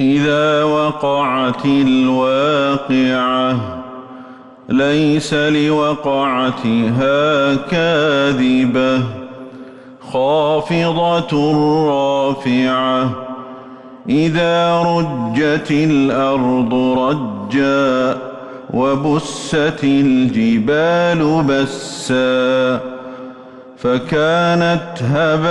إذا وقعت الواقعة ليس لوقعتها كاذبة. خافضة رافعة إذا رجت الأرض رجا وبست الجبال بسا. فكانت هباء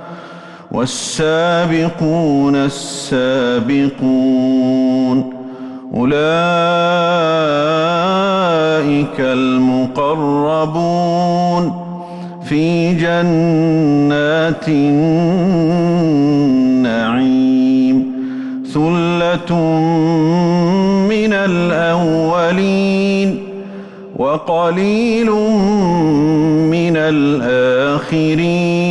والسابقون السابقون أولئك المقربون في جنات النعيم ثلة من الأولين وقليل من الآخرين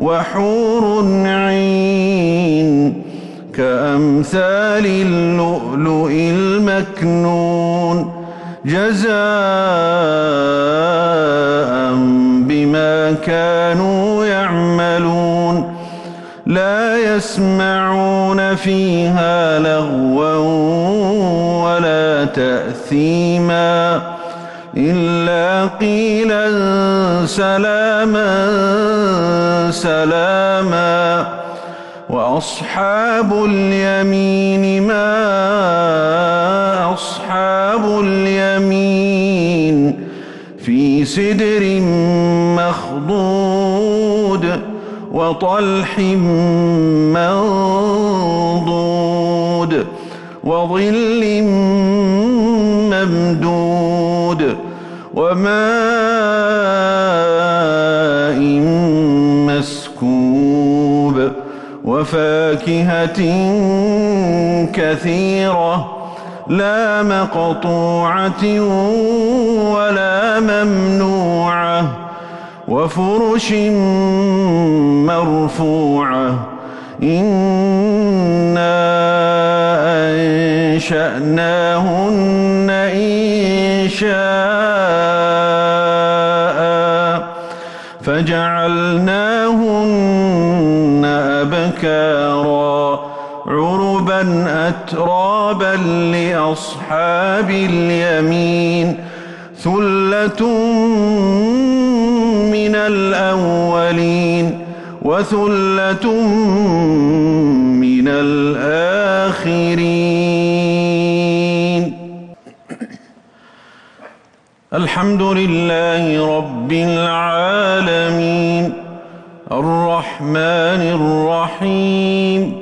وحور عين كأمثال اللؤلؤ المكنون جزاء بما كانوا يعملون لا يسمعون فيها لغوا ولا تأثيما إلا قيلا سلاما سلاما. وأصحاب اليمين ما أصحاب اليمين؟ في سدر مخضود وطلح منضود وظل وفاكهة كثيرة لا مقطوعة ولا ممنوعة وفرش مرفوعة إنا أنشأناهن إن شاء فجعلناهن أبكارا عربا أترابا لأصحاب اليمين ثلة من الأولين وثلة من الآخرين. الحمد لله رب العالمين الرحمن الرحيم.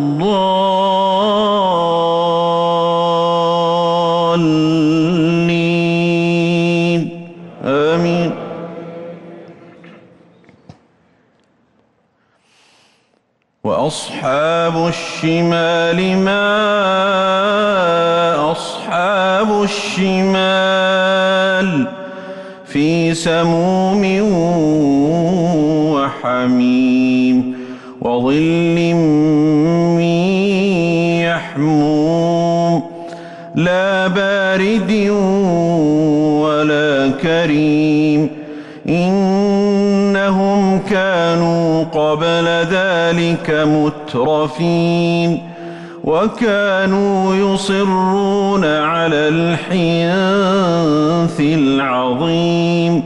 وأصحاب الشمال ما أصحاب الشمال في سموم وحميم وظل من يحموم لا بارد ولا كريم إنهم كانوا قبل ذلك مترفين وكانوا يصرون على الحنث العظيم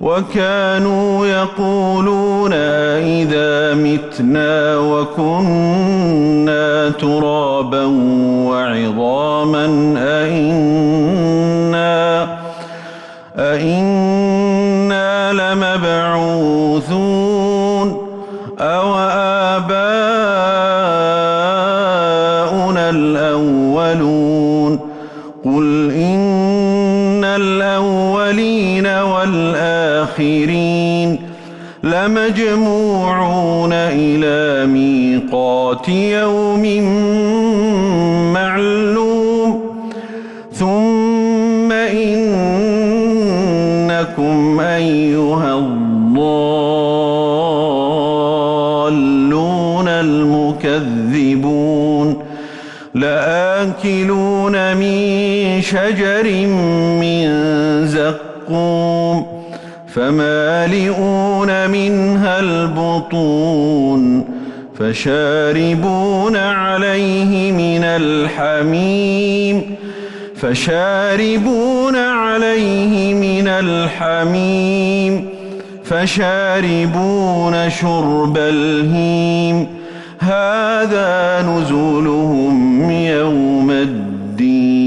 وكانوا يقولون إذا متنا وكنا ترابا وعظاما أئنا أئنا لمبعوثون أو آباؤنا الأولون قل إن الأولين والآخرين لمجموعون إلى ميقات يوم معلوم إنكم أيها الضالون المكذبون لآكلون من شجر من زقوم فمالئون منها البطون فشاربون عليه من الحميم فشاربون عليه من الحميم فشاربون شرب الهيم. هذا نزلهم يوم الدين.